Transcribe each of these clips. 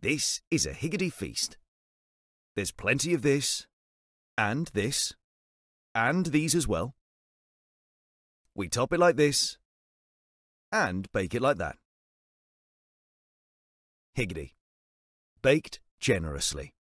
This is a Higgidy feast. There's plenty of this, and this, and these as well. We top it like this, and bake it like that. Higgidy. Baked generously.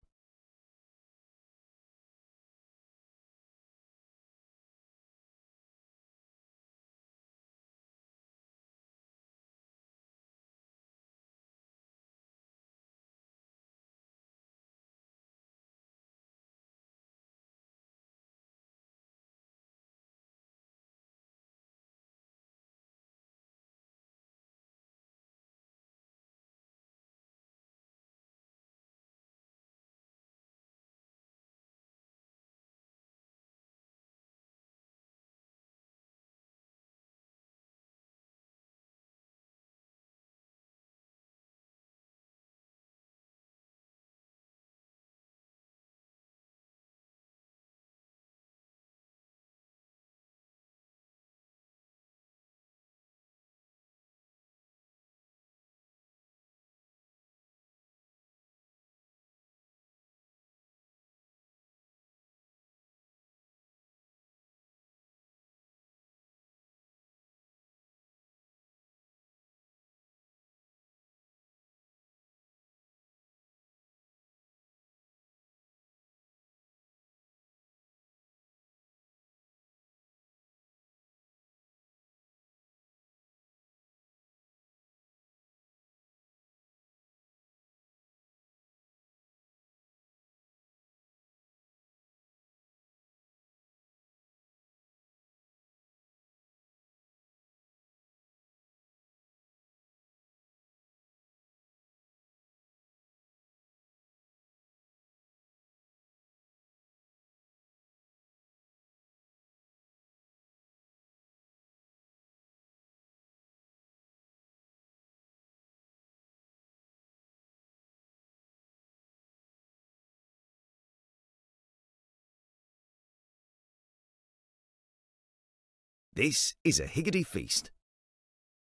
This is a Higgidy feast.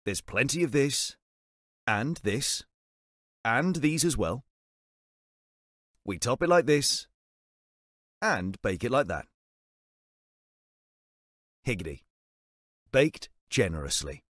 There's plenty of this, and this, and these as well. We top it like this, and bake it like that. Higgidy. Baked generously.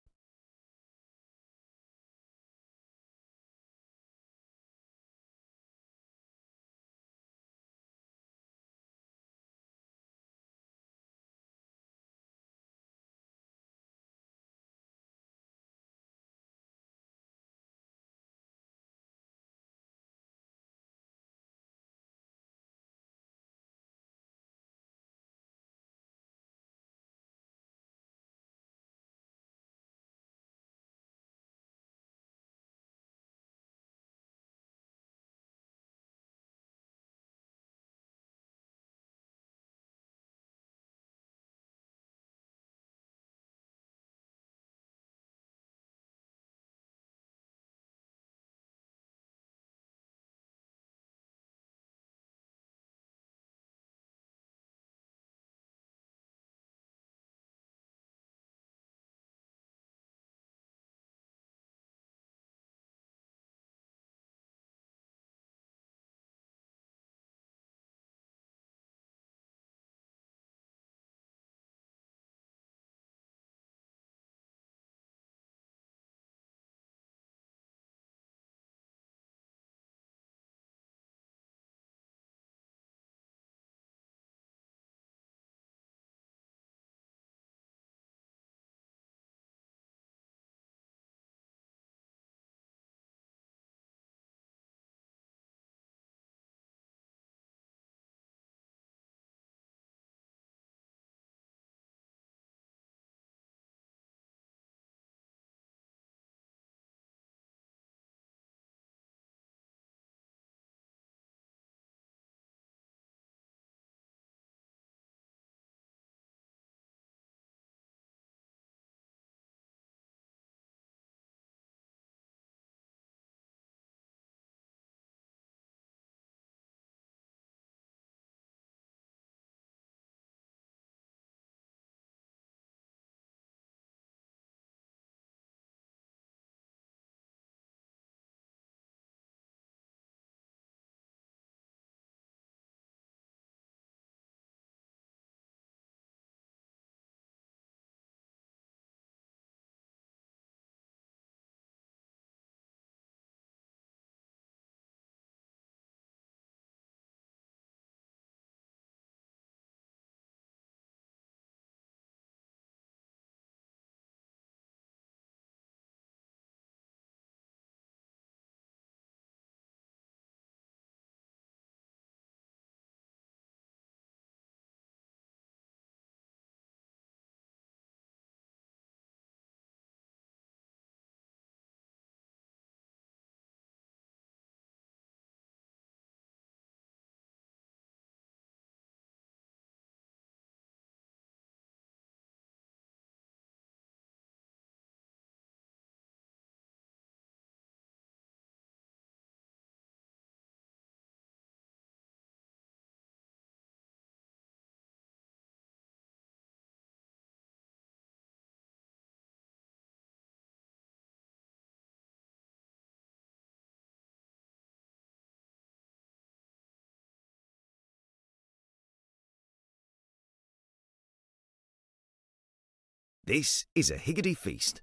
This is a Higgidy feast.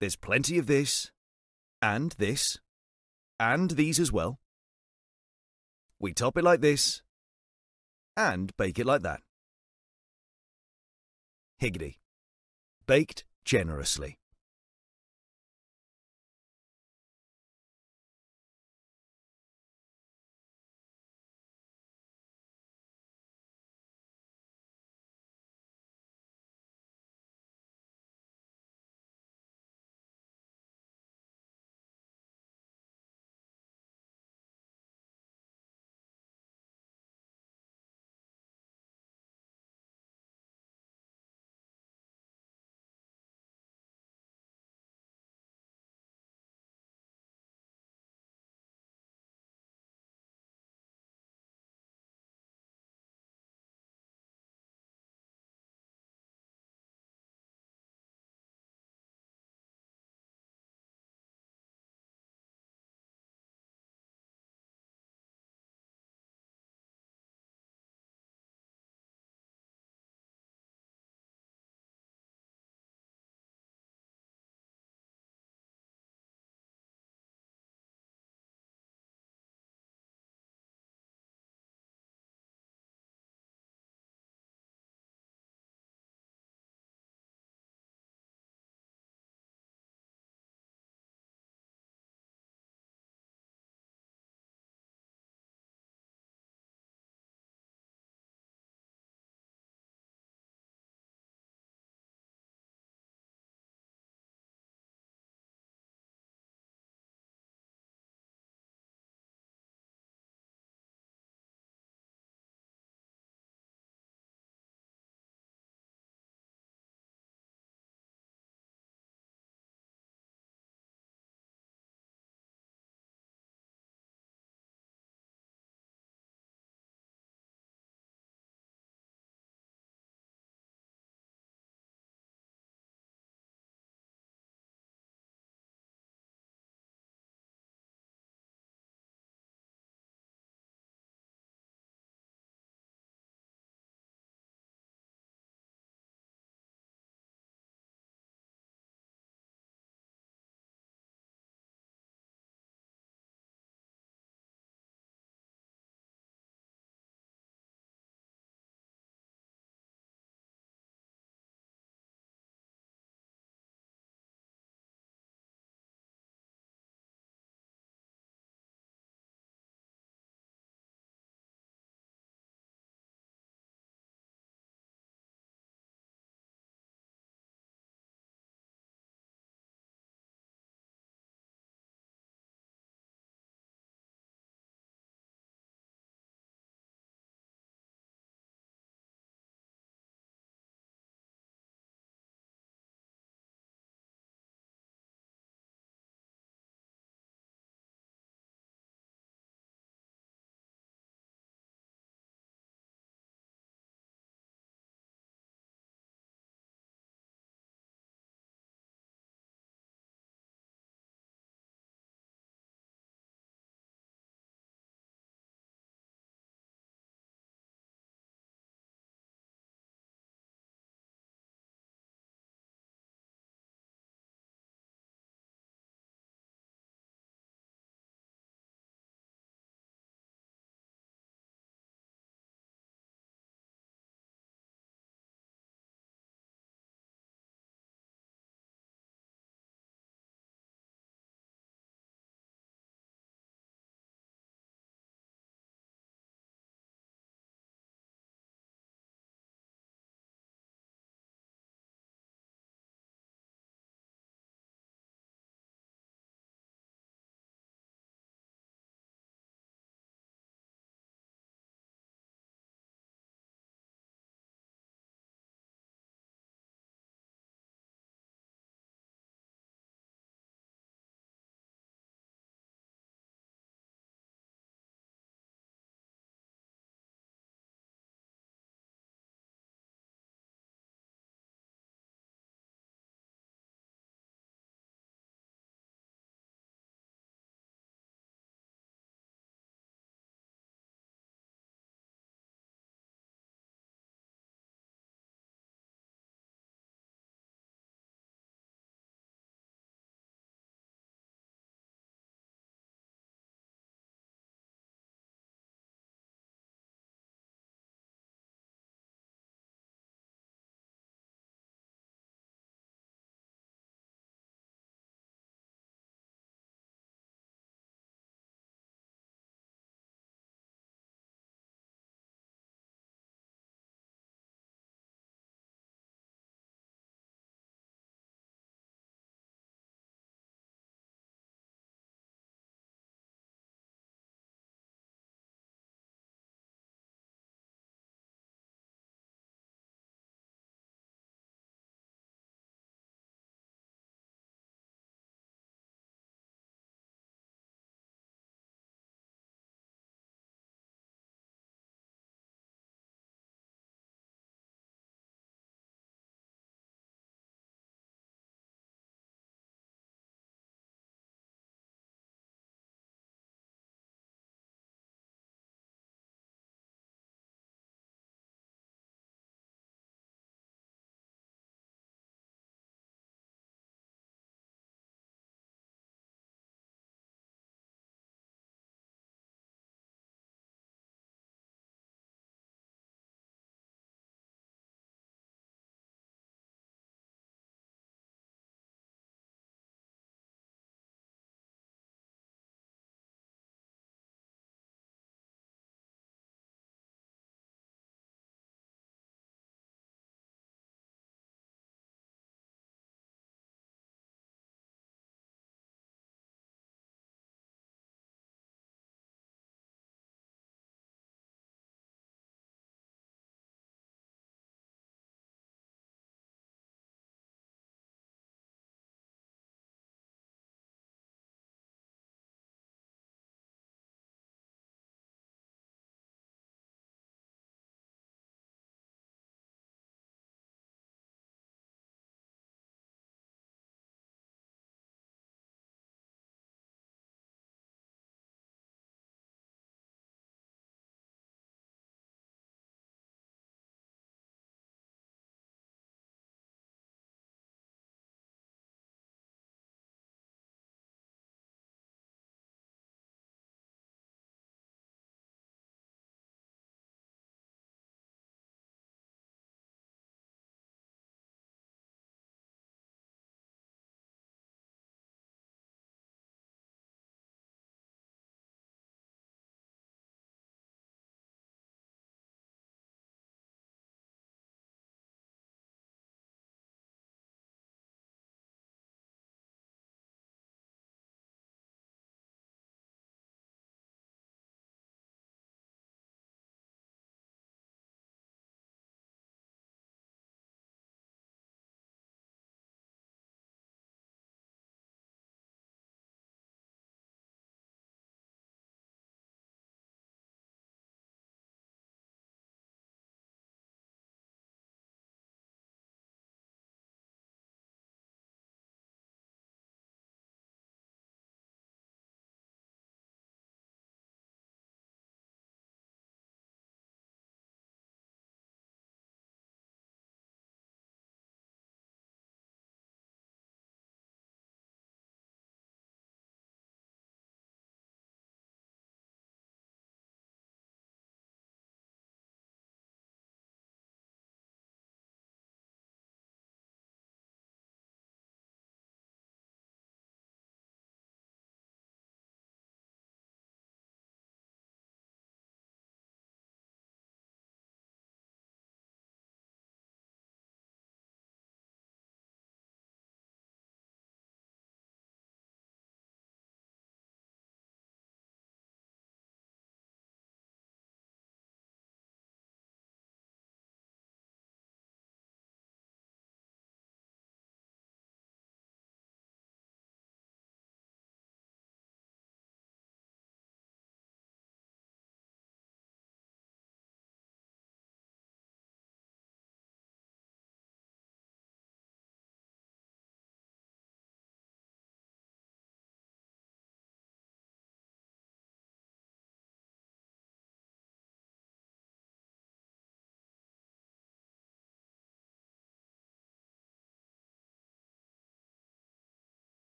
There's plenty of this, and this, and these as well. We top it like this, and bake it like that. Higgidy. Baked generously.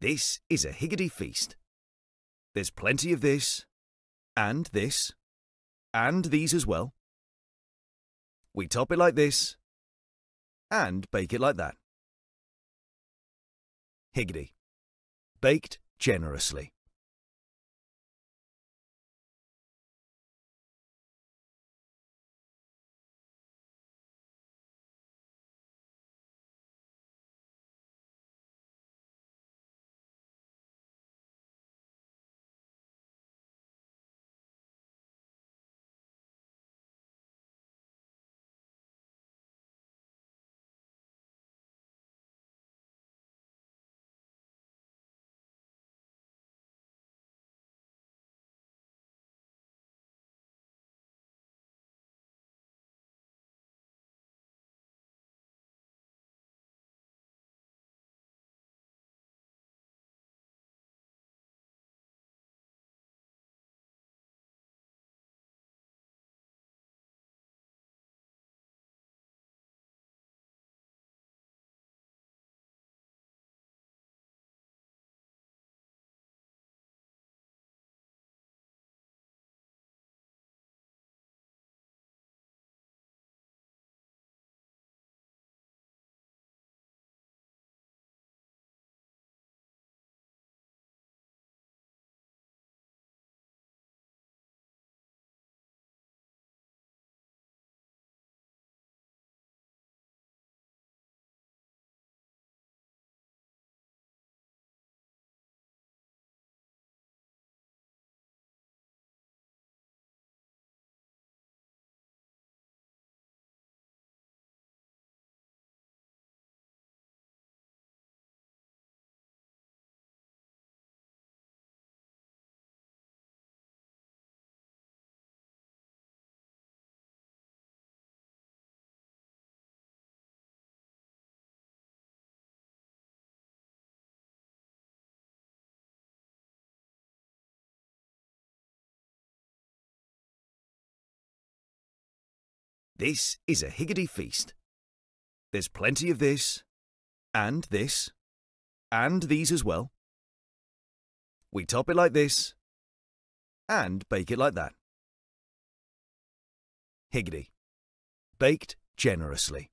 This is a Higgidy feast. There's plenty of this, and this, and these as well. We top it like this, and bake it like that. Higgidy. Baked generously. This is a Higgidy feast. There's plenty of this, and this, and these as well. We top it like this, and bake it like that. Higgidy. Baked generously.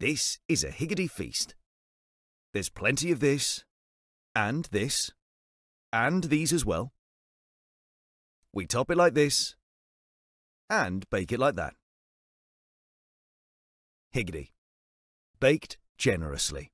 This is a Higgidy feast. There's plenty of this, and this, and these as well. We top it like this, and bake it like that. Higgidy. Baked generously.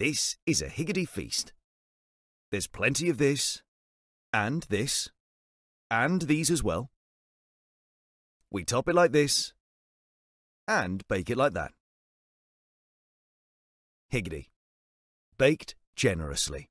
This is a Higgidy feast. There's plenty of this, and this, and these as well. We top it like this, and bake it like that. Higgidy. Baked generously.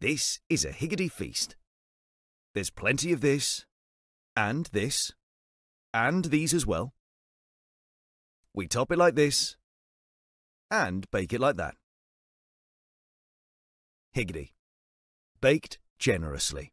This is a Higgidy feast. There's plenty of this, and this, and these as well. We top it like this, and bake it like that. Higgidy. Baked generously.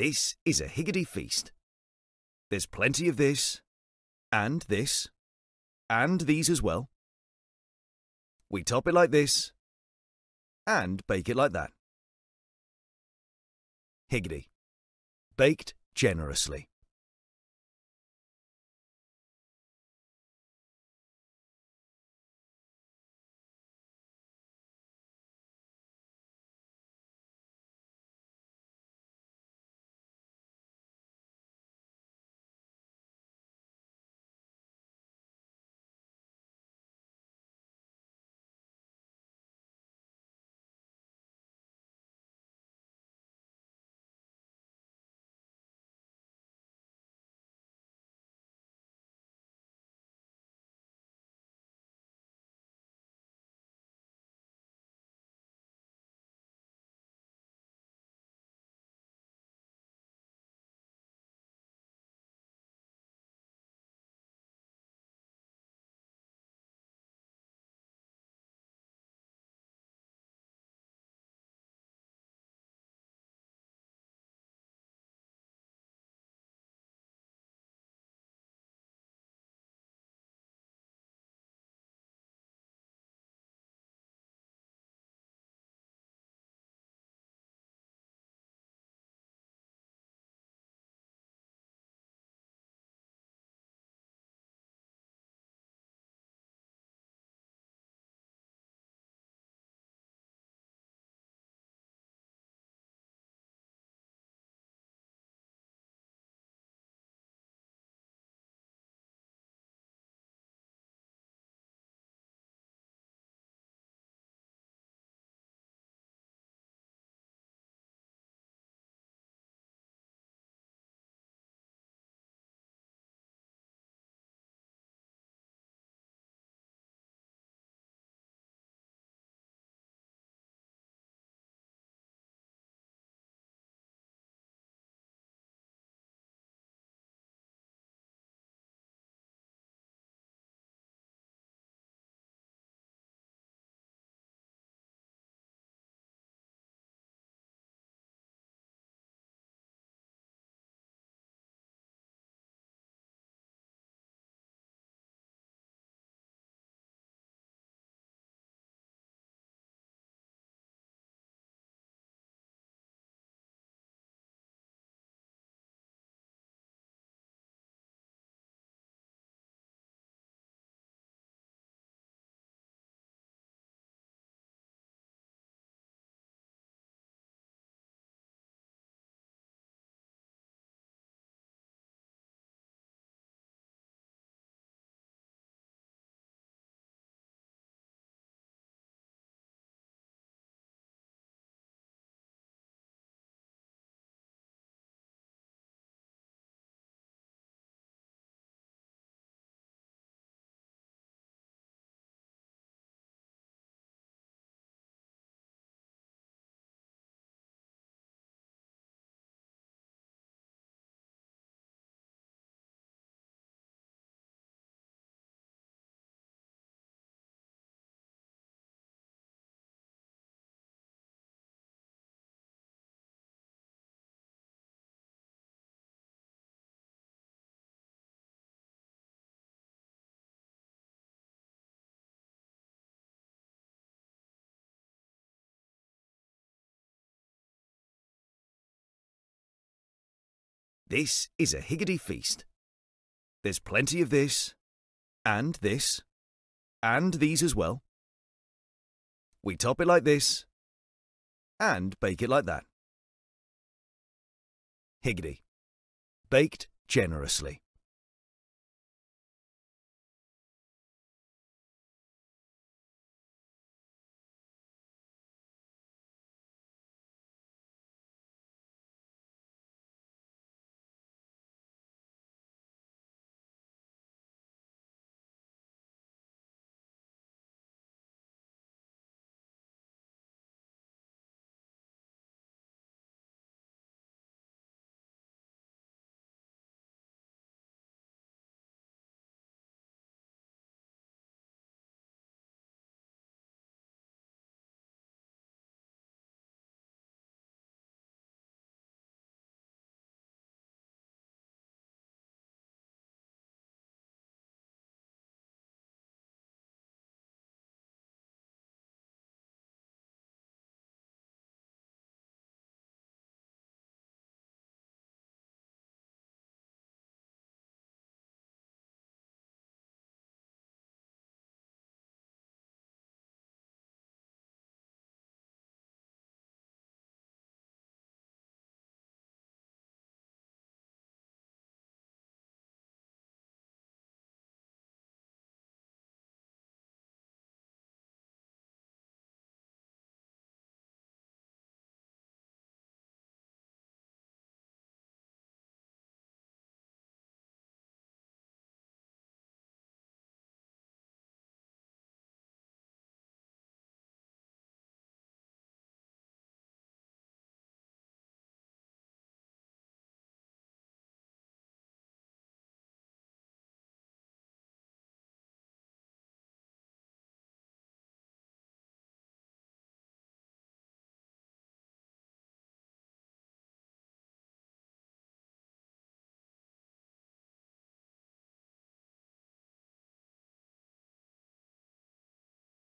This is a Higgidy feast. There's plenty of this, and this, and these as well. We top it like this, and bake it like that. Higgidy. Baked generously. This is a Higgidy feast. There's plenty of this, and this, and these as well. We top it like this, and bake it like that. Higgidy. Baked generously.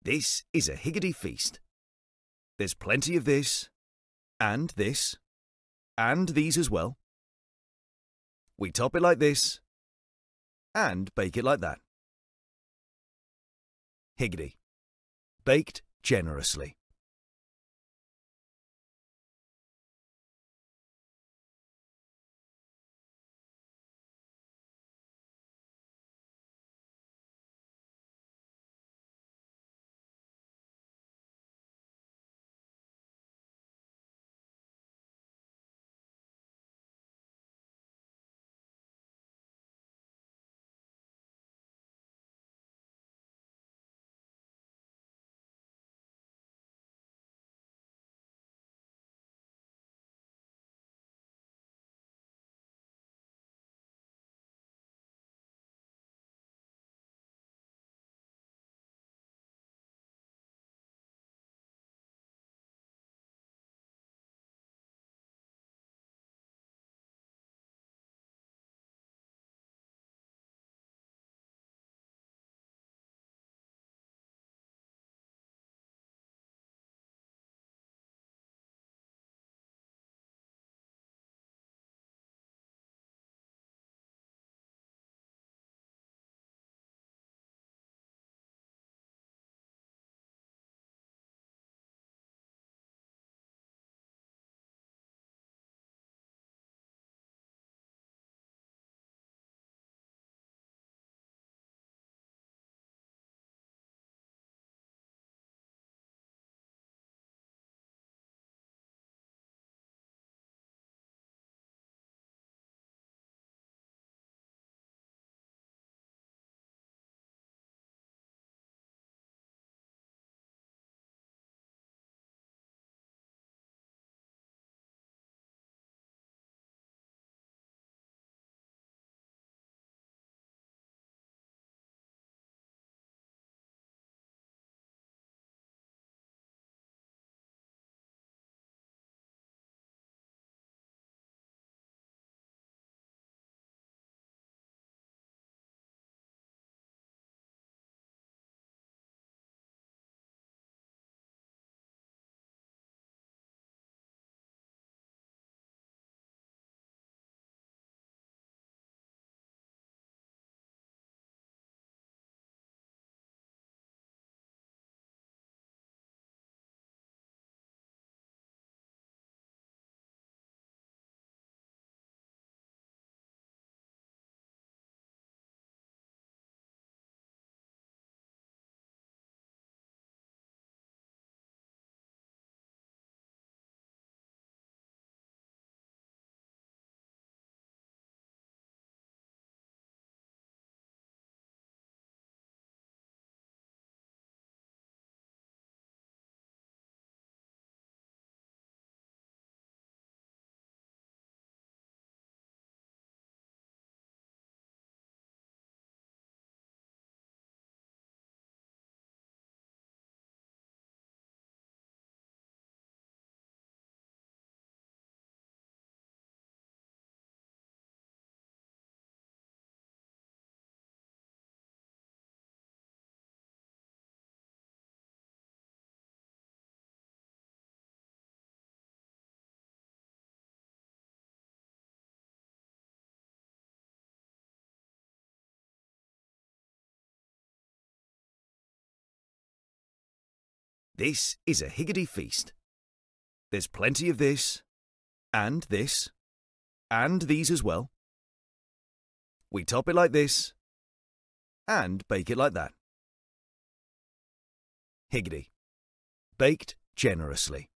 This is a Higgidy feast. There's plenty of this, and this, and these as well. We top it like this, and bake it like that. Higgidy. Baked generously. This is a Higgidy feast. There's plenty of this, and this, and these as well. We top it like this, and bake it like that. Higgidy. Baked generously.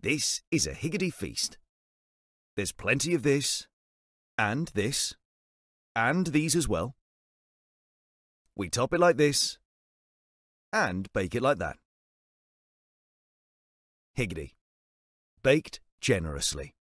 This is a Higgidy feast. There's plenty of this, and this, and these as well. We top it like this, and bake it like that. Higgidy. Baked generously.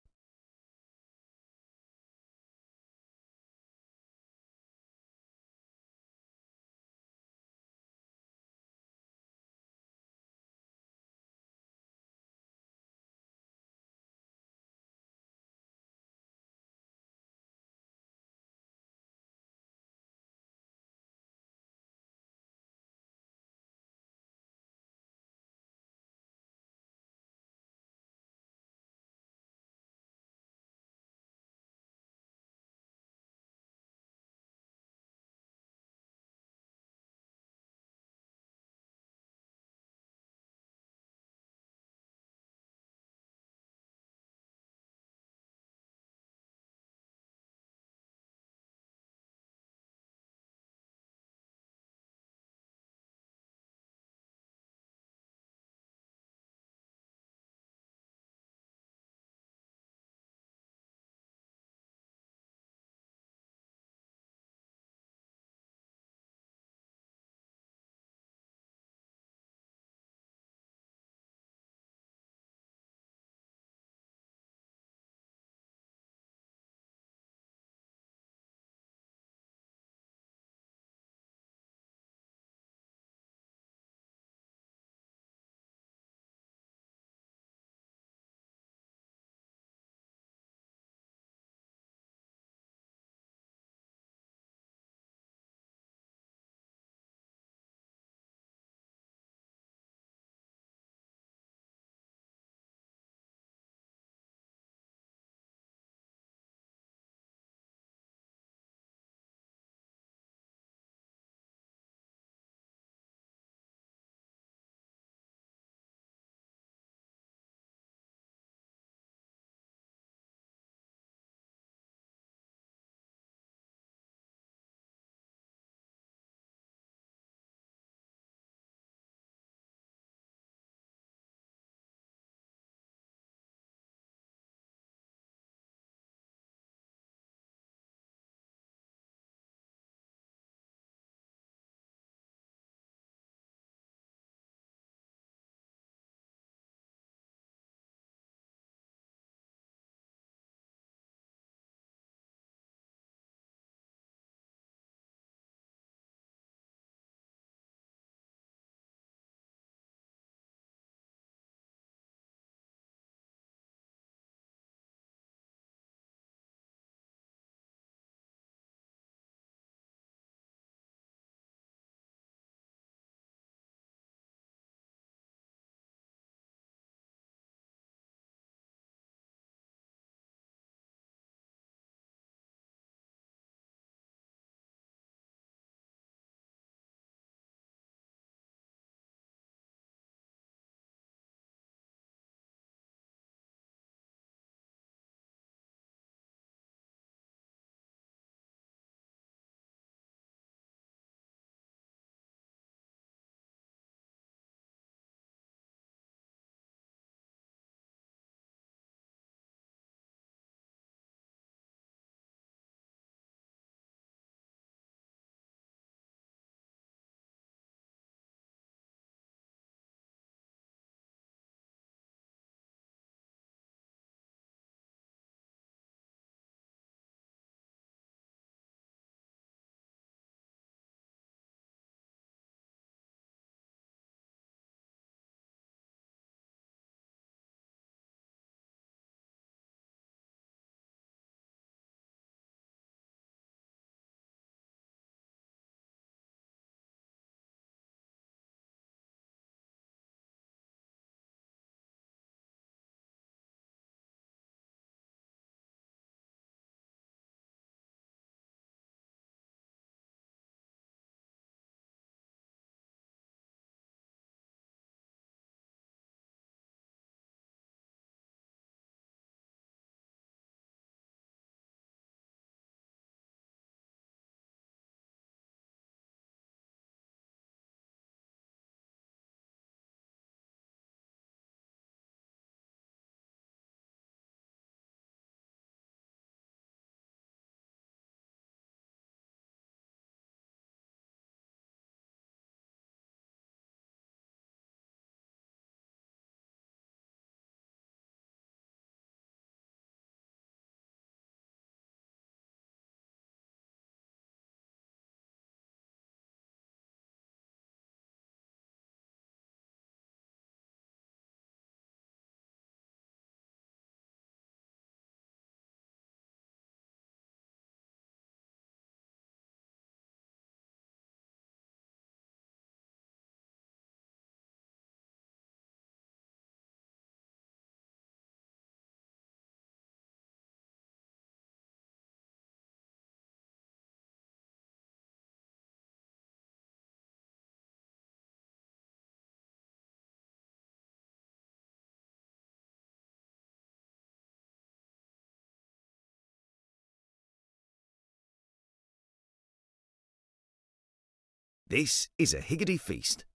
This is a Higgidy feast.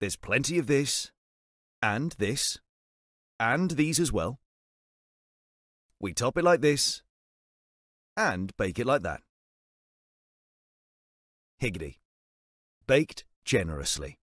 There's plenty of this, and this, and these as well. We top it like this, and bake it like that. Higgidy. Baked generously.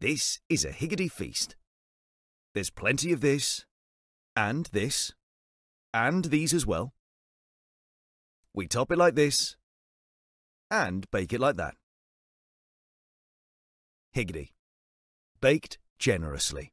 This is a Higgidy feast. There's plenty of this, and this, and these as well. We top it like this, and bake it like that. Higgidy. Baked generously.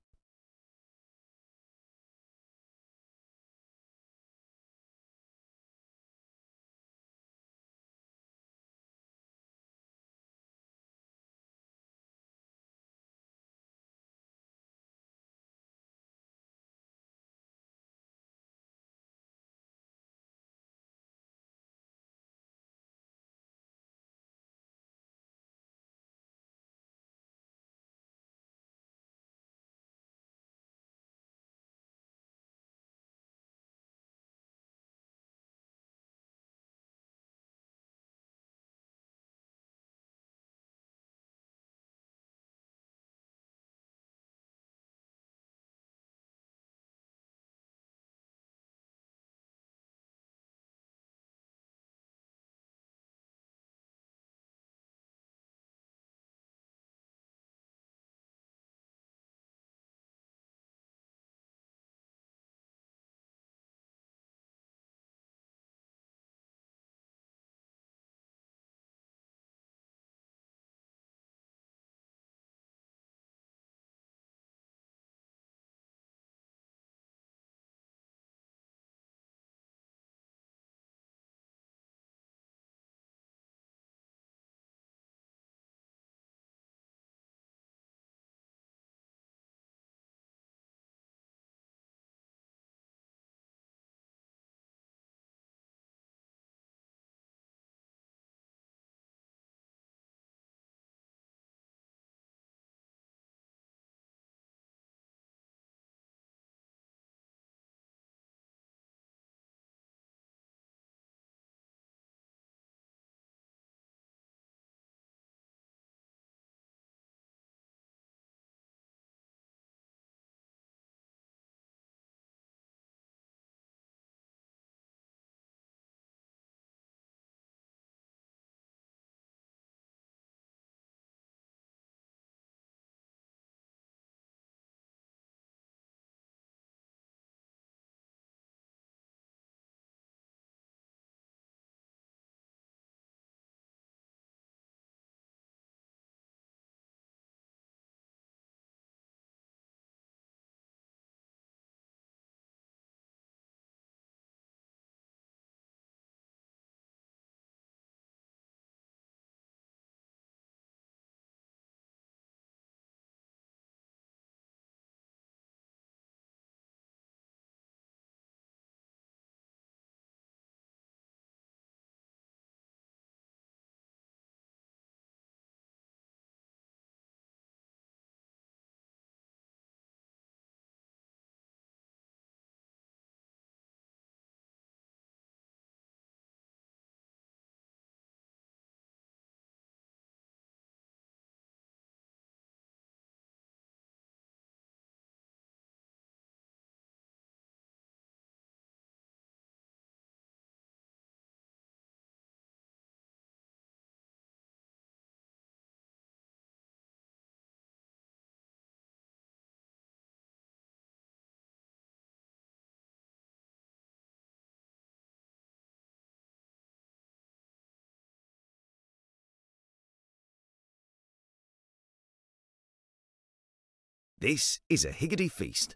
This is a Higgidy feast.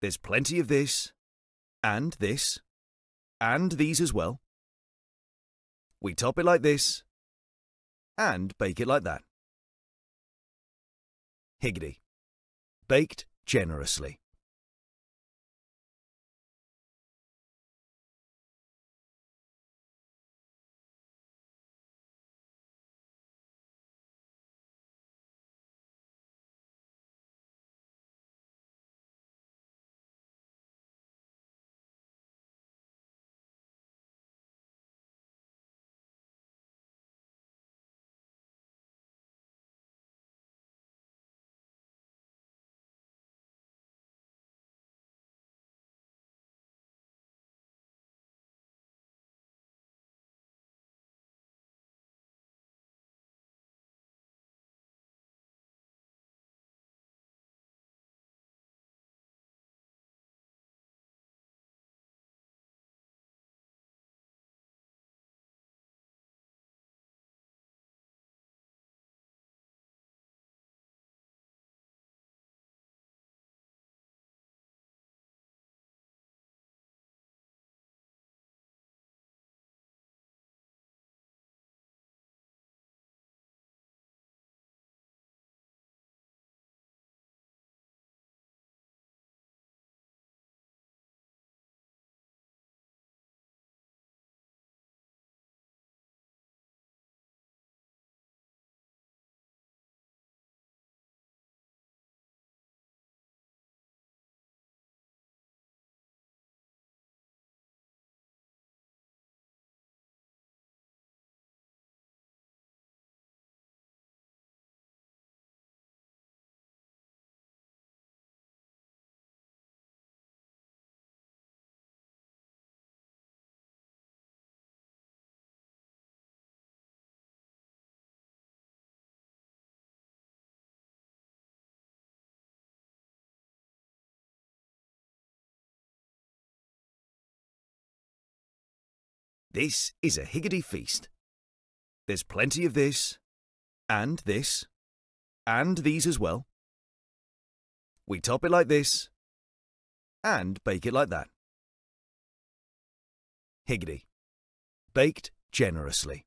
There's plenty of this, and this, and these as well. We top it like this, and bake it like that. Higgidy. Baked generously. This is a Higgidy feast. There's plenty of this, and this, and these as well. We top it like this, and bake it like that. Higgidy. Baked generously.